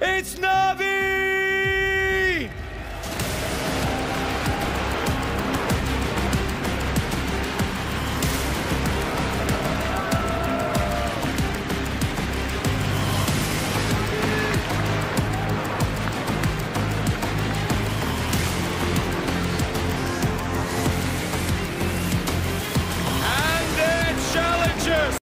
It's Navi!